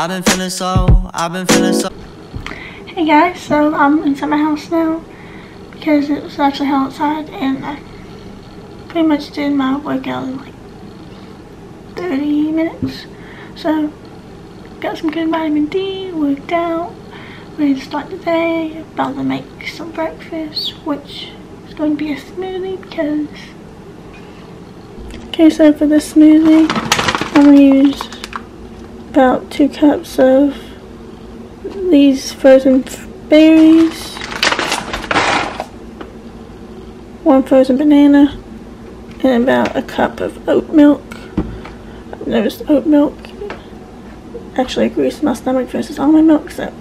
I've been feeling so, I've been feeling so. Hey guys, so I'm inside my house now because it was actually hot outside and I pretty much did my workout in like 30 minutes. So, got some good vitamin D, worked out, ready to start the day, about to make some breakfast, which is going to be a smoothie because... Okay, so for this smoothie, I'm going to use about two cups of these frozen berries, one frozen banana, and about a cup of oat milk. I've noticed oat milk actually agrees my stomach versus almond milk, so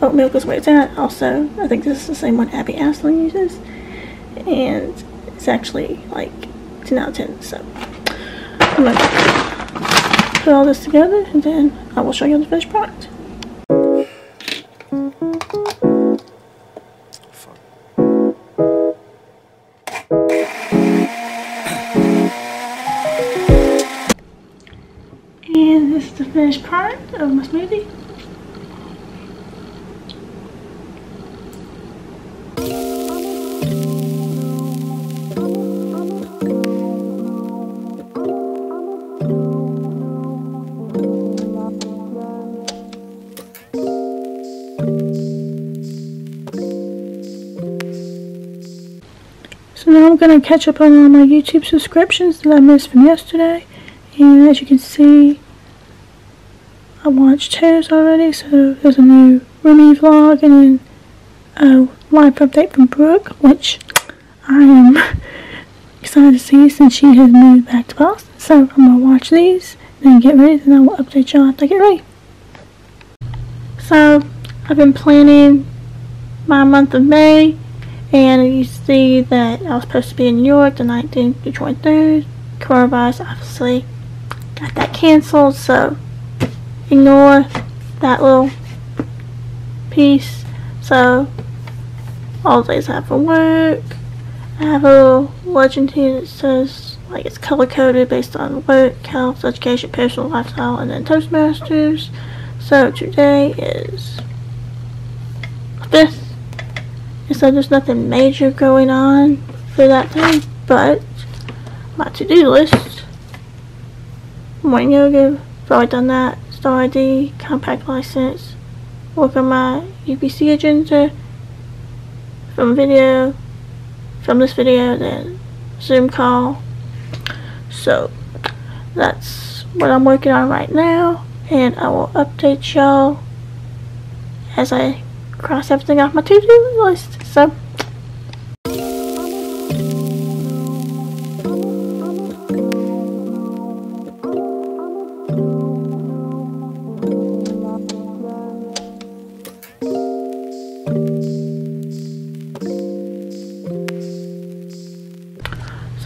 oat milk is where it's at. Also, I think this is the same one Abby Ashley uses, and it's actually like 10 out of 10, so I'm gonna put all this together and then I will show you the finished product. I'm going to catch up on all my YouTube subscriptions that I missed from yesterday. And as you can see, I watched Toes already, so there's a new Remy vlog and then a live update from Brooke, which I am excited to see since she has moved back to Boston. So I'm going to watch these, then get ready, then I will update y'all after I get ready. So I've been planning my month of May, and you see that I was supposed to be in New York the 19th to 23rd. Coronavirus obviously got that canceled, so ignore that little piece. So, all the days I have for work. I have a little legend here that says, like, it's color coded based on work, health, education, personal lifestyle, and then Toastmasters. So, today is the 5th. So, there's nothing major going on for that day, but my to do list. Morning yoga, already done that, star ID, compact license, work on my UPC agenda, from video, from this video, then Zoom call. So, that's what I'm working on right now, and I will update y'all as I cross everything off my to-do list. So,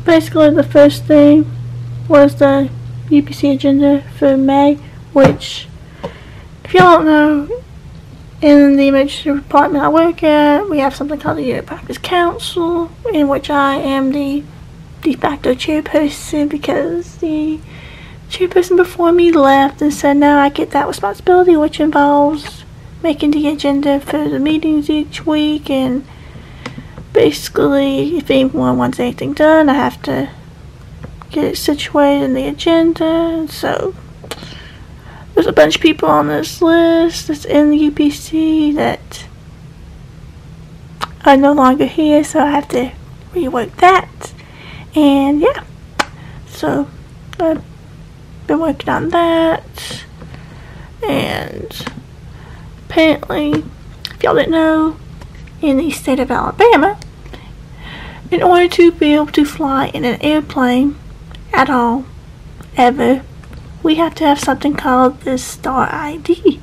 basically the first thing was the UPC agenda for May, which if y'all don't know, in the emergency department I work at, we have something called the Unit Practice Council, in which I am the de facto chairperson because the chairperson before me left and said no, I get that responsibility, which involves making the agenda for the meetings each week and basically, if anyone wants anything done, I have to get it situated in the agenda. So, there's a bunch of people on this list that's in the UPC that are no longer here, so I have to rework that. And yeah, so I've been working on that. And apparently, if y'all didn't know, in the state of Alabama, in order to be able to fly in an airplane at all, ever, we have to have something called the Star ID.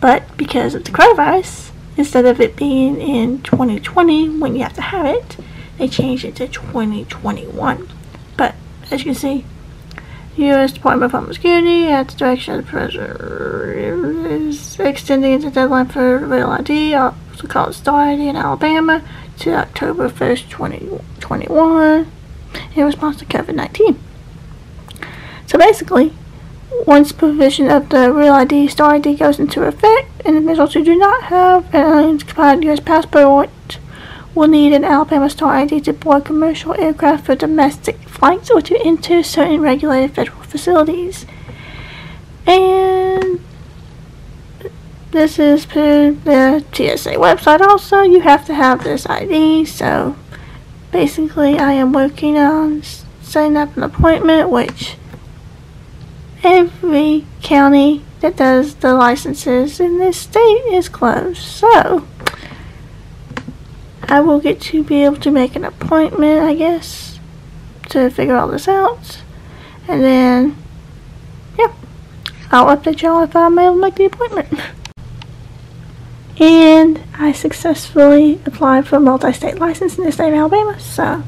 But because of the coronavirus, instead of it being in 2020 when you have to have it, they changed it to 2021. But as you can see, U.S. Department of Homeland Security, at the direction of the President, is extending the deadline for real ID, also called Star ID in Alabama, to October 1st, 2021, in response to COVID 19. So basically, once provision of the Real ID Star ID goes into effect, individuals who do not have an expired U.S. passport will need an Alabama Star ID to board commercial aircraft for domestic flights or to enter certain regulated federal facilities. And this is per the TSA website also. You have to have this ID, so basically I am working on setting up an appointment, which every county that does the licenses in this state is closed. So, I will get to be able to make an appointment, I guess, to figure all this out. And then, yeah, I'll update y'all if I'm able to make the appointment. and I successfully applied for a multi-state license in the state of Alabama. So,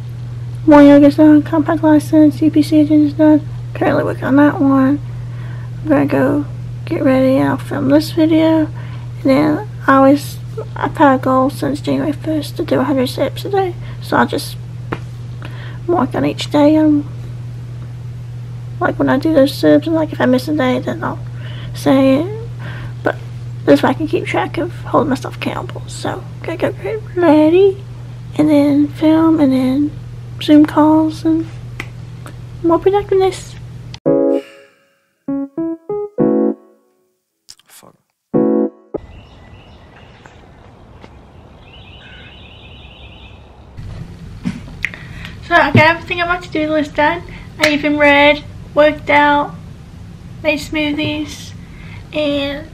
one gets done, compact license, UPC agent is done. Currently working on that one. I'm gonna go get ready and I'll film this video. And then I always, I've had a goal since January 1st to do 100 steps a day. So I'll just work on each day. And like when I do those subs, and like if I miss a day, then I'll say it. But this way I can keep track of holding myself accountable. So, gotta go get ready and then film and then Zoom calls and more productiveness. I got everything on my to-do list done. I even read, worked out, made smoothies, and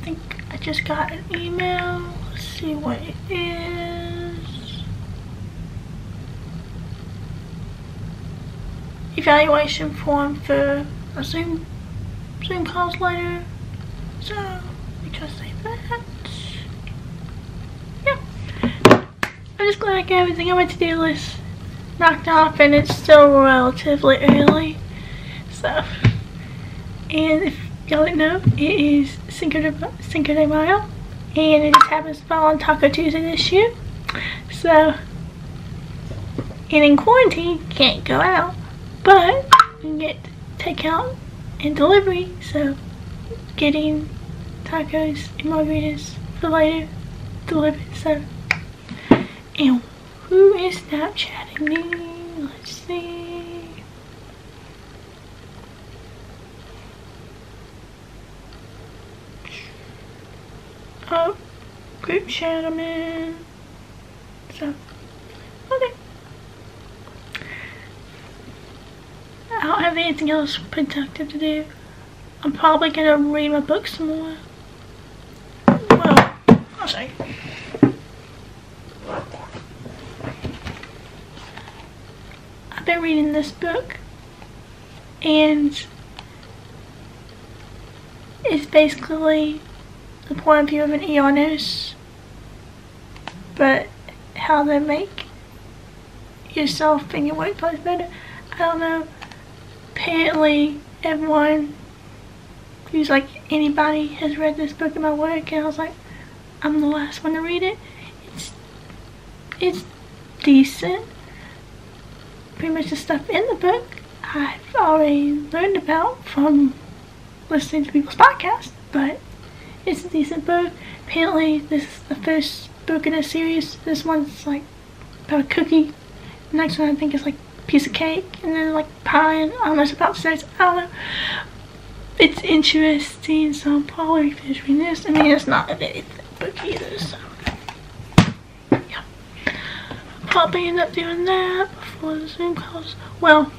I think I just got an email. Let's see what it is. Evaluation form for a Zoom Zoom calls later. So we just say that. Yeah. Got everything on my to-do list knocked off and it's still relatively early. So, and if y'all didn't know, it is Cinco de, Cinco de Mayo and it just happens to fall on Taco Tuesday this year. So, and in quarantine, can't go out, but you can get takeout and delivery. So, getting tacos and margaritas for later delivered. So, and who is Snapchatting me? Let's see. Oh, group chat I'm in. So, okay. I don't have anything else productive to do. I'm probably gonna read my book some more. Well, I'll see. Been reading this book and it's basically the point of view of an nurse but how they make yourself and your workplace better. I don't know. Apparently everyone who's like anybody has read this book in my work and I was like I'm the last one to read it. It's it's decent. Pretty much the stuff in the book I've already learned about from listening to people's podcasts, but it's a decent book. Apparently this is the first book in a series. This one's like about a cookie. The next one I think is like piece of cake and then like pie and I don't know it's about desserts. I don't know. It's interesting, so I'll probably finish reading this. I mean it's not a very thick book either, so yeah. Probably end up doing that before the Zoom calls. Well,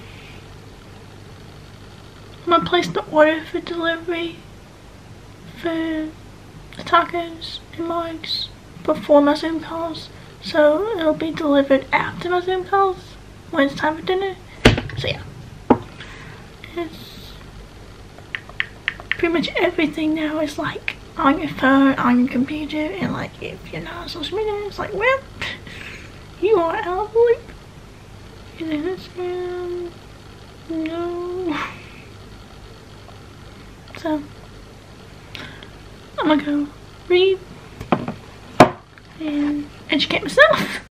I'm gonna place the order for delivery for tacos and mugs before my Zoom calls. So it'll be delivered after my Zoom calls when it's time for dinner. So yeah. It's pretty much everything now is like on your phone, on your computer, and like if you're not on social media, it's like, well, you are out of loop. Is it Instagram? No. So, I'm gonna go read and educate myself.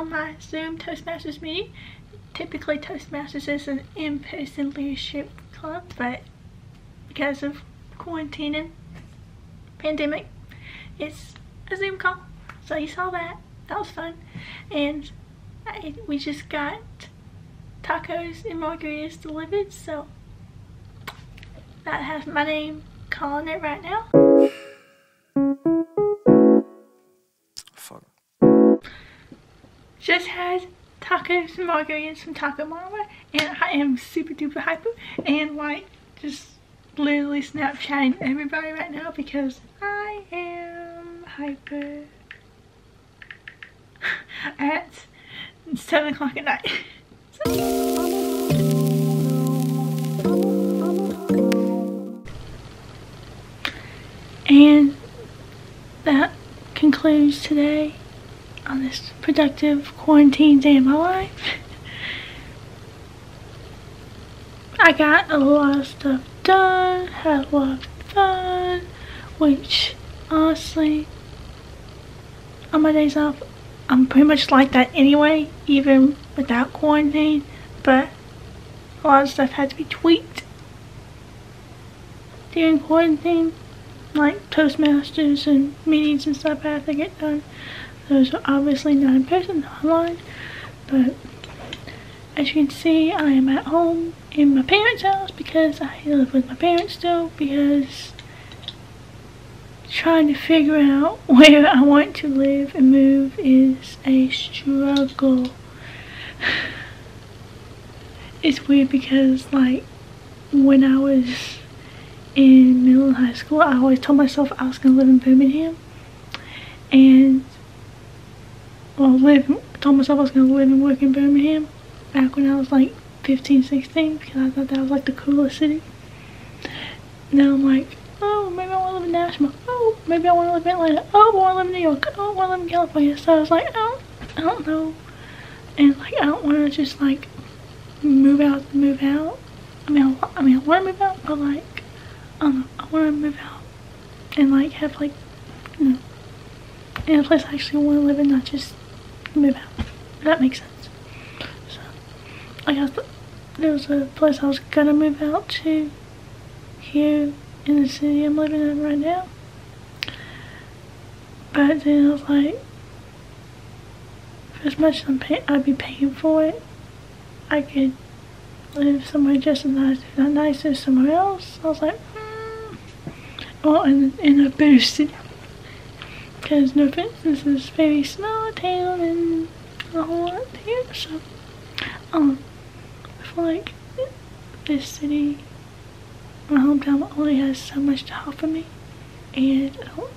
Saw my Zoom Toastmasters meeting. Typically Toastmasters is an in-person leadership club, but because of quarantine and pandemic, it's a Zoom call. So you saw that. That was fun. And I, we just got tacos and margaritas delivered, so that has my name calling it right now. Just had tacos and margaritas from Taco Mama, and I am super duper hyper and like just literally Snapchatting everybody right now because I am hyper at 7 o'clock at night. And that concludes today on this productive quarantine day of my life. I got a lot of stuff done, had a lot of fun, which honestly, on my days off, I'm pretty much like that anyway, even without quarantine, but a lot of stuff had to be tweaked during quarantine, like Toastmasters and meetings and stuff I had to get done. Those are obviously not in person, online, but as you can see, I am at home in my parents' house because I live with my parents still because trying to figure out where I want to live and move is a struggle. It's weird because like when I was in middle and high school, I always told myself I was gonna live in Birmingham and well live told myself I was gonna live and work in Birmingham back when I was like 15, 16 because I thought that was like the coolest city. Now I'm like, oh, maybe I want to live in Nashville. Oh, maybe I want to live in Atlanta. Oh, I want to live in New York. Oh, I want to live in California. So I was like, oh, I don't know. And like, I don't want to just like move out, move out. I mean, I, I mean, I want to move out, but like, I don't know. I want to move out and like have like, you know, in a place I actually want to live in, not just move out. That makes sense. So, I guess there was a place I was gonna move out to here in the city I'm living in right now. But then I was like, for as much as I'm pay- I'd be paying for it, I could live somewhere just as nice, if not nicer, somewhere else. I was like, hmm. Well, in, in a better city. Because, no offense, this is a very small town and a whole lot here, so, um, I feel like this city, my hometown, only has so much to offer me, and I don't,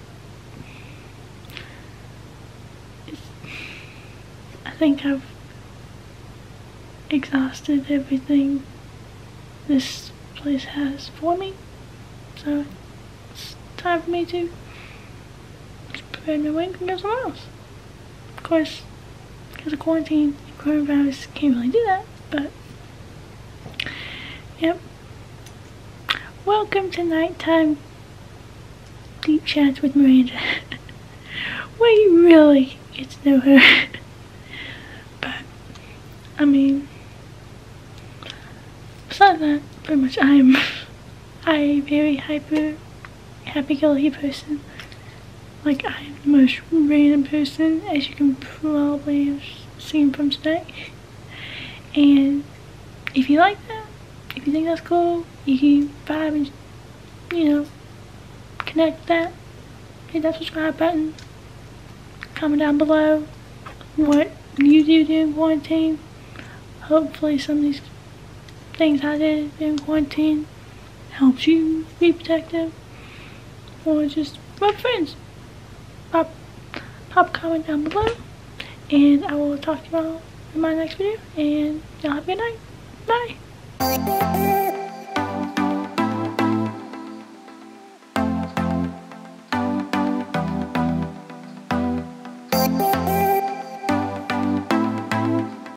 I think I've exhausted everything this place has for me, so it's time for me to my wing and go somewhere else. Of course, because of quarantine, coronavirus can't really do that, but yep. Welcome to nighttime deep chats with Miranda, where you really get to know her. but I mean, besides that, pretty much I am a very hyper, happy-go-lucky person. Like I'm the most random person, as you can probably have seen from today. And if you like that, if you think that's cool, you can vibe and, you know, connect that. Hit that subscribe button. Comment down below what you do during quarantine. Hopefully some of these things I did during quarantine helps you be protective. Or just my friends. Pop comment down below. And I will talk to y'all in my next video. And y'all have a good night. Bye.